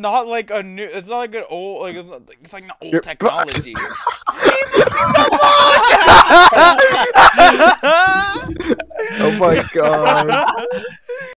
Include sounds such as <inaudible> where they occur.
not like a new. It's not like an old. Like it's, not, it's like an old You're- <laughs> technology. <laughs> <laughs> Oh my god.